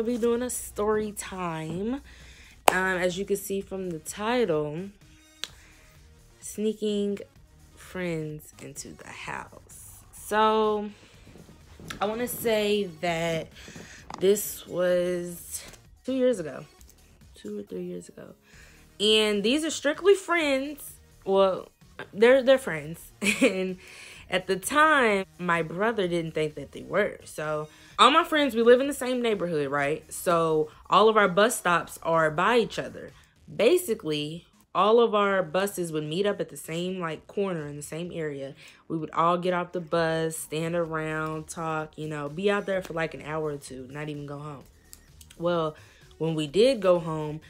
Gonna be doing a story time. Um, as you can see from the title, sneaking friends into the house. So I want to say that this was two years ago, two or three years ago, and these are strictly friends. Well, they're they're friends, and at the time, my brother didn't think that they were. So all my friends, we live in the same neighborhood, right? So all of our bus stops are by each other. Basically, all of our buses would meet up at the same like corner in the same area. We would all get off the bus, stand around, talk, you know, be out there for like an hour or two, not even go home. Well, when we did go home,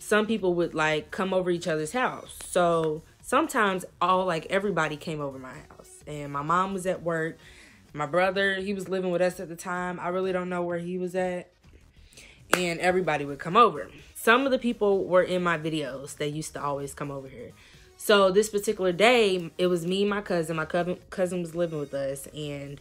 some people would like come over each other's house. So sometimes all like everybody came over my house and my mom was at work. My brother, he was living with us at the time. I really don't know where he was at. And everybody would come over. Some of the people were in my videos. They used to always come over here. So this particular day it was me my cousin. My cousin cousin was living with us. And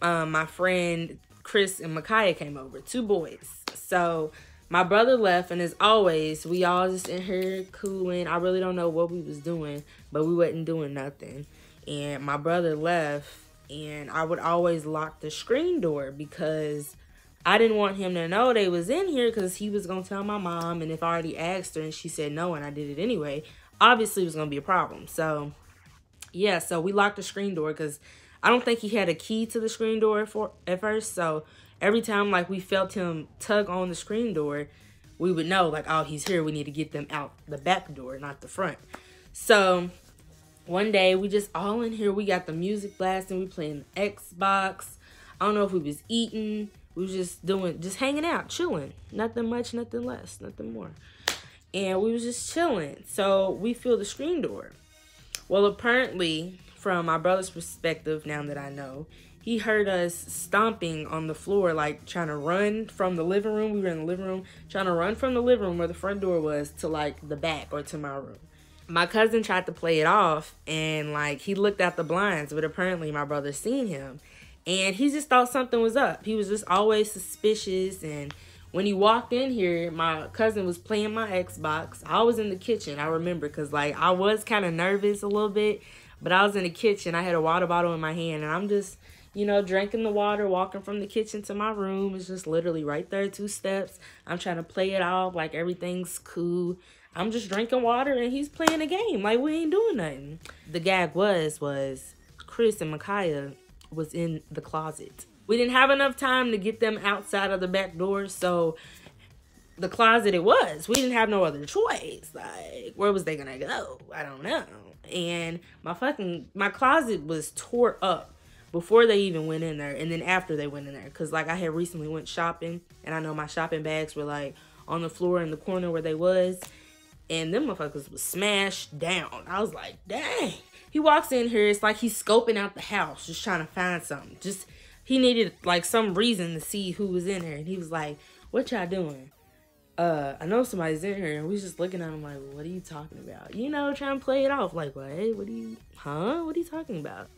um, my friend chris and micaiah came over two boys. So my brother left and as always we all just in here cooling. I really don't know what we was doing but we wasn't doing nothing and my brother left and i would always lock the screen door because I didn't want him to know they was in here because he was gonna tell my mom, and if I already asked her and she said no, and I did it anyway, obviously it was gonna be a problem. So, yeah, so we locked the screen door because I don't think he had a key to the screen door for at first. So every time like we felt him tug on the screen door, we would know like, oh, he's here. We need to get them out the back door, not the front. So one day we just all in here. We got the music blasting. We playing Xbox. I don't know if we was eating we was just doing, just hanging out, chilling. Nothing much, nothing less, nothing more. And we was just chilling. So we feel the screen door. Well, apparently, from my brother's perspective, now that I know, he heard us stomping on the floor, like trying to run from the living room. We were in the living room, trying to run from the living room where the front door was to like the back or to my room. My cousin tried to play it off and like he looked out the blinds, but apparently my brother seen him and he just thought something was up. He was just always suspicious. And when he walked in here, my cousin was playing my Xbox. I was in the kitchen, I remember, because like I was kind of nervous a little bit, but I was in the kitchen. I had a water bottle in my hand, and I'm just, you know, drinking the water, walking from the kitchen to my room. It's just literally right there, two steps. I'm trying to play it off like everything's cool. I'm just drinking water and he's playing a game like we ain't doing nothing. The gag was was Chris and Micaiah was in the closet. We didn't have enough time to get them outside of the back door, so the closet it was. We didn't have no other choice. Like, where was they gonna go? I don't know. And my fucking my closet was tore up before they even went in there, and then after they went in there, cause like I had recently went shopping, and I know my shopping bags were like on the floor in the corner where they was, and them motherfuckers was smashed down. I was like, dang. He walks in here, it's like he's scoping out the house, just trying to find something. Just he needed like some reason to see who was in here. And he was like, What y'all doing? Uh, I know somebody's in here, and we just looking at him like, What are you talking about? You know, trying to play it off like, What? What are you huh? What are you talking about?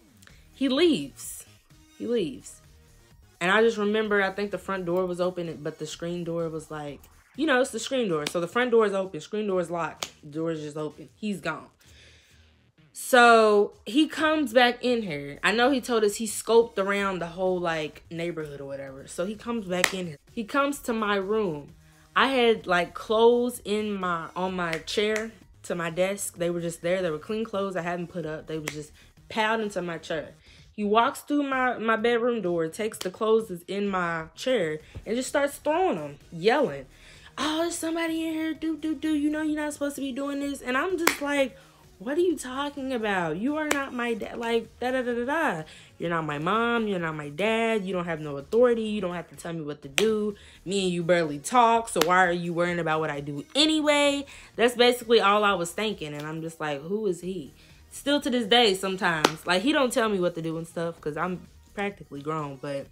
He leaves. He leaves. And I just remember I think the front door was open, but the screen door was like, you know, it's the screen door. So the front door is open, screen door is locked, door is just open. He's gone. So he comes back in here. I know he told us he scoped around the whole like neighborhood or whatever. So he comes back in here. He comes to my room. I had like clothes in my on my chair to my desk. They were just there. They were clean clothes I hadn't put up. They was just piled into my chair. He walks through my, my bedroom door, takes the clothes that's in my chair, and just starts throwing them, yelling, Oh, there's somebody in here. Do, do, do. You know you're not supposed to be doing this. And I'm just like, what are you talking about? You are not my dad. Like, da da da da da. You're not my mom. You're not my dad. You don't have no authority. You don't have to tell me what to do. Me and you barely talk. So why are you worrying about what I do anyway? That's basically all I was thinking. And I'm just like, who is he? Still to this day, sometimes. Like, he don't tell me what to do and stuff because I'm practically grown. But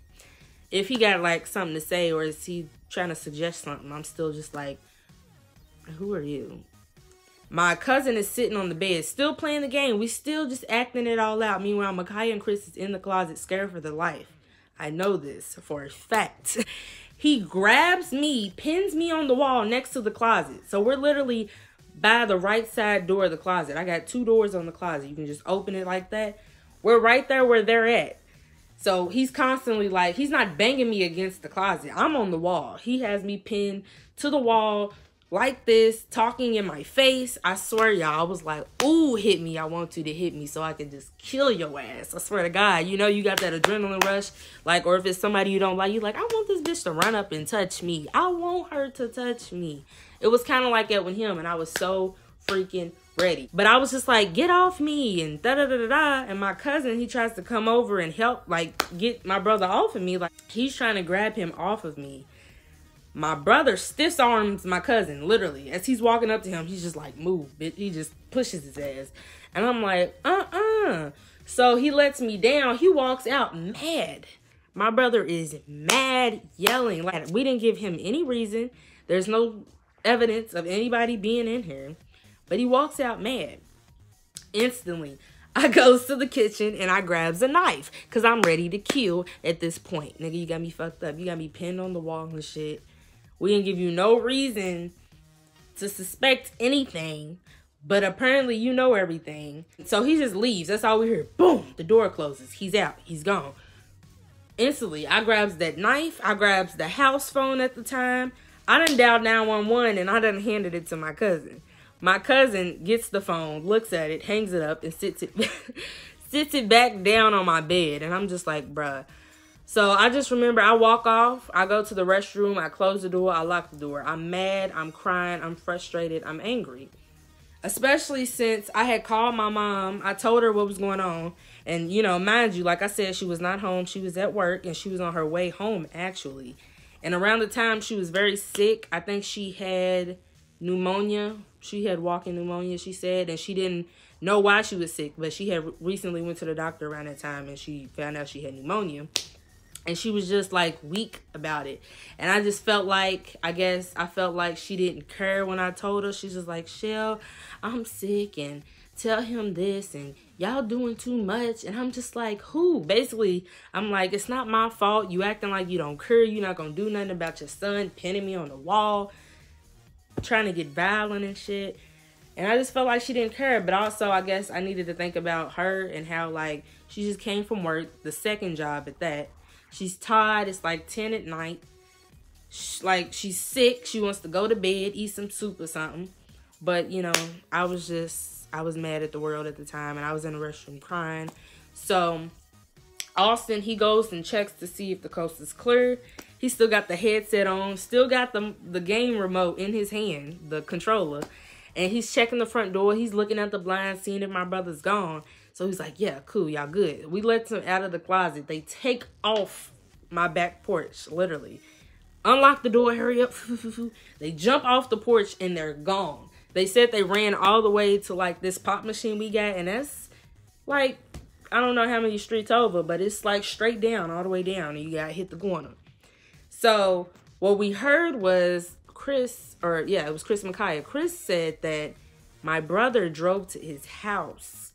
if he got, like, something to say or is he trying to suggest something, I'm still just like, who are you? My cousin is sitting on the bed, still playing the game. We still just acting it all out. Meanwhile, Micaiah and Chris is in the closet, scared for their life. I know this for a fact. He grabs me, pins me on the wall next to the closet. So we're literally by the right side door of the closet. I got two doors on the closet. You can just open it like that. We're right there where they're at. So he's constantly like, he's not banging me against the closet. I'm on the wall. He has me pinned to the wall like this, talking in my face. I swear, y'all, I was like, ooh, hit me. I want you to hit me so I can just kill your ass. I swear to God. You know, you got that adrenaline rush. Like, or if it's somebody you don't like, you like, I want this bitch to run up and touch me. I want her to touch me. It was kind of like that with him, and I was so freaking ready. But I was just like, get off me and da da da da da. And my cousin, he tries to come over and help, like, get my brother off of me. Like, he's trying to grab him off of me. My brother stiff arms my cousin, literally. As he's walking up to him, he's just like, move, bitch. He just pushes his ass. And I'm like, uh uh. So he lets me down. He walks out mad. My brother is mad, yelling. Like, we didn't give him any reason. There's no evidence of anybody being in here. But he walks out mad. Instantly, I goes to the kitchen and I grabs a knife because I'm ready to kill at this point. Nigga, you got me fucked up. You got me pinned on the wall and shit. We didn't give you no reason to suspect anything, but apparently you know everything. So he just leaves. That's all we hear. Boom, the door closes. He's out. He's gone. Instantly, I grabs that knife. I grabs the house phone at the time. I done dialed 911 and I done handed it to my cousin. My cousin gets the phone, looks at it, hangs it up, and sits it sits it back down on my bed. And I'm just like, bruh. So I just remember I walk off, I go to the restroom, I close the door, I lock the door. I'm mad, I'm crying, I'm frustrated, I'm angry. Especially since I had called my mom, I told her what was going on. And, you know, mind you, like I said, she was not home. She was at work and she was on her way home, actually. And around the time she was very sick, I think she had pneumonia. She had walking pneumonia, she said, and she didn't know why she was sick, but she had recently went to the doctor around that time and she found out she had pneumonia. And she was just like weak about it. And I just felt like, I guess I felt like she didn't care when I told her. She's just like, Shell, I'm sick and tell him this and y'all doing too much and i'm just like who basically i'm like it's not my fault you acting like you don't care you're not gonna do nothing about your son pinning me on the wall trying to get violent and shit. And I just felt like she didn't care. But also, I guess I needed to think about her and how, like, she just came from work, the second job at that. She's tired. It's like 10 at night. She, like, she's sick. She wants to go to bed, eat some soup or something. But, you know, I was just, I was mad at the world at the time. And I was in the restroom crying. So, Austin, he goes and checks to see if the coast is clear. He still got the headset on, still got the the game remote in his hand, the controller. And he's checking the front door. He's looking at the blind, seeing if my brother's gone. So he's like, yeah, cool, y'all good. We let them out of the closet. They take off my back porch, literally. Unlock the door, hurry up. they jump off the porch and they're gone. They said they ran all the way to like this pop machine we got, and that's like I don't know how many streets over, but it's like straight down, all the way down, and you got hit the corner. So what we heard was Chris, or yeah, it was Chris Micaiah. Chris said that my brother drove to his house,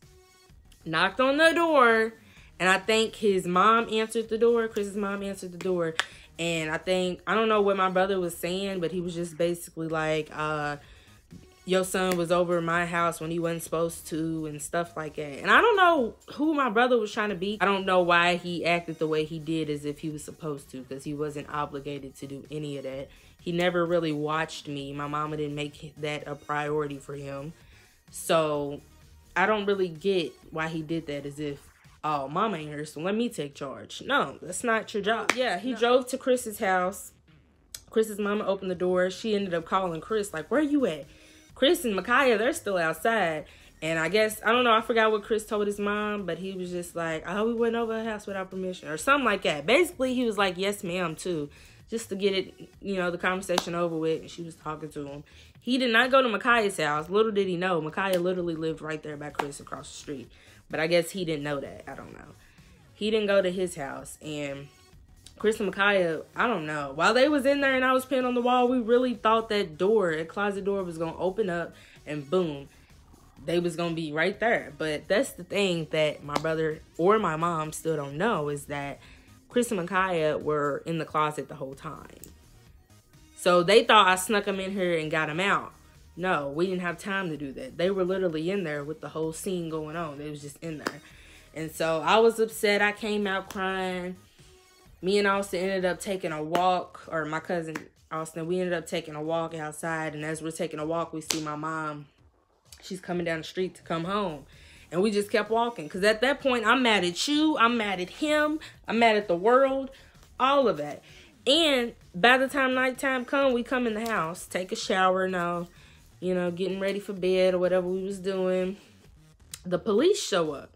knocked on the door, and I think his mom answered the door. Chris's mom answered the door. And I think, I don't know what my brother was saying, but he was just basically like, uh, your son was over my house when he wasn't supposed to and stuff like that. And I don't know who my brother was trying to be. I don't know why he acted the way he did as if he was supposed to because he wasn't obligated to do any of that. He never really watched me. My mama didn't make that a priority for him. So I don't really get why he did that as if, oh, mama ain't here, so let me take charge. No, that's not your job. Yeah, he no. drove to Chris's house. Chris's mama opened the door. She ended up calling Chris, like, where you at? Chris and Micaiah, they're still outside. And I guess, I don't know, I forgot what Chris told his mom, but he was just like, oh, we went over her house without permission or something like that. Basically, he was like, yes, ma'am, too, just to get it, you know, the conversation over with. And she was talking to him. He did not go to Micaiah's house. Little did he know, Micaiah literally lived right there by Chris across the street. But I guess he didn't know that. I don't know. He didn't go to his house. And Chris and Micaiah, I don't know. While they was in there and I was pinned on the wall, we really thought that door, that closet door was to open up and boom, they was to be right there. But that's the thing that my brother or my mom still don't know is that Chris and Micaiah were in the closet the whole time. So they thought I snuck them in here and got them out. No, we didn't have time to do that. They were literally in there with the whole scene going on. They was just in there. And so I was upset. I came out crying. Me and Austin ended up taking a walk, or my cousin Austin, we ended up taking a walk outside. And as we're taking a walk, we see my mom. She's coming down the street to come home. And we just kept walking. Because at that point, I'm mad at you. I'm mad at him. I'm mad at the world. All of that. And by the time nighttime come, we come in the house, take a shower now, you know, getting ready for bed or whatever we was doing. The police show up.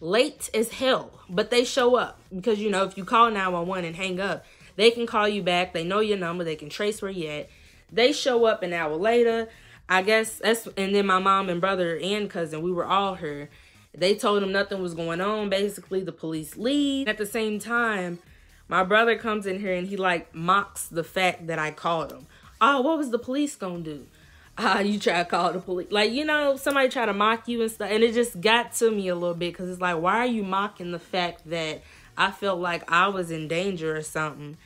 Late as hell, but they show up. Because, you know, if you call 911 and hang up, they can call you back. They know your number. They can trace where you at. They show up an hour later. I guess that's and then my mom and brother and cousin, we were all here. They told him nothing was going on. Basically, the police leave. At the same time, my brother comes in here and he like mocks the fact that I called him. Oh, what was the police gonna do? Ah, you try to call the police. Like, you know, somebody try to mock you and stuff. And it just got to me a little bit because it's like, why are you mocking the fact that I felt like I was in danger or something?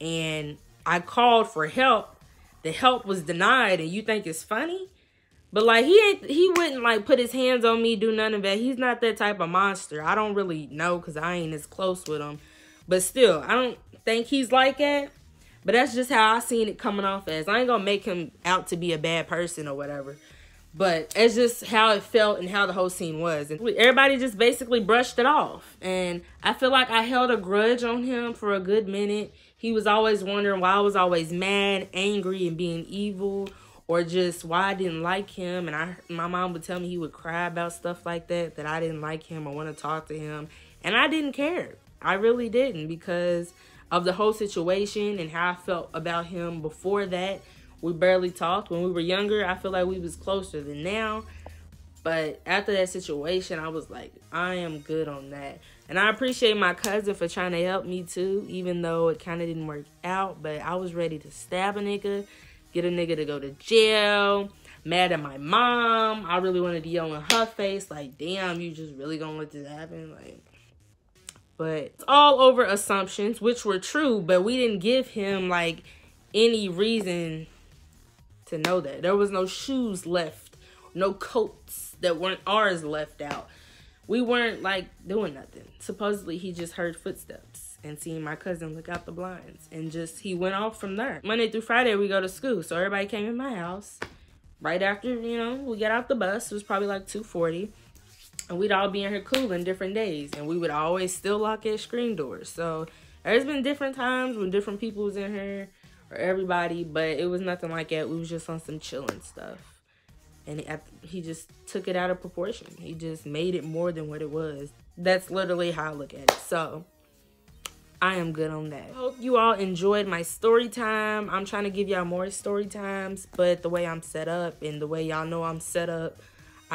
And I called for help the help was denied and you think it's funny? But like he ain't he wouldn't like put his hands on me, do none of that. He's not that type of monster. I don't really know because I ain't as close with him. But still, I don't think he's like that. But that's just how I seen it coming off as. I ain't gonna make him out to be a bad person or whatever. But it's just how it felt and how the whole scene was. And everybody just basically brushed it off. And I feel like I held a grudge on him for a good minute he was always wondering why I was always mad, angry, and being evil, or just why I didn't like him. And I, my mom would tell me he would cry about stuff like that, that I didn't like him or want to talk to him. And I didn't care. I really didn't because of the whole situation and how I felt about him before that. We barely talked. When we were younger, I feel like we was closer than now. But after that situation, I was like, I am good on that. And I appreciate my cousin for trying to help me too, even though it kind of didn't work out. But I was ready to stab a nigga, get a nigga to go to jail, mad at my mom. I really wanted to yell in her face, like, damn, you just really gonna let this happen? Like, but it's all over assumptions, which were true, but we didn't give him like any reason to know that. There was no shoes left, no coats that weren't ours left out we weren't like doing nothing. Supposedly he just heard footsteps and seen my cousin look out the blinds and just he went off from there. Monday through Friday we go to school. So everybody came in my house. Right after, you know, we got out the bus. It was probably like 240. And we'd all be in here cooling different days. And we would always still lock at screen doors. So there's been different times when different people was in here or everybody, but it was nothing like that. We was just on some chilling stuff and he just took it out of proportion. He just made it more than what it was. That's literally how I look at it. So I am good on that. Hope you all enjoyed my story time. I'm trying to give y'all more story times, but the way I'm set up and the way y'all know I'm set up,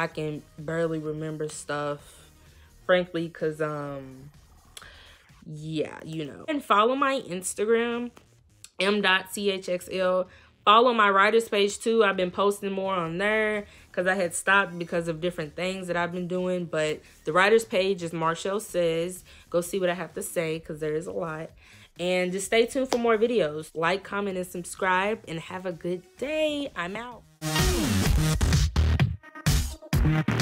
I can barely remember stuff. Frankly, cause um yeah, you know. And follow my Instagram, m.chxl follow my writers page too. I've been posting more on there because I had stopped because of different things that I've been doing. But the writers page is Marchel Says. Go see what I have to say because there is a lot. And just stay tuned for more videos. Like, comment, and subscribe. And have a good day. I'm out. Thank you.